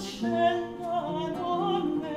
ancella donne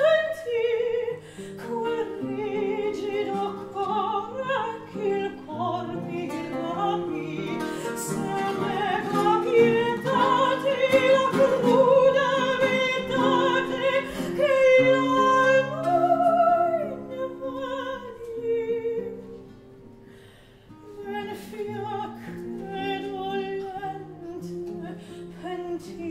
you.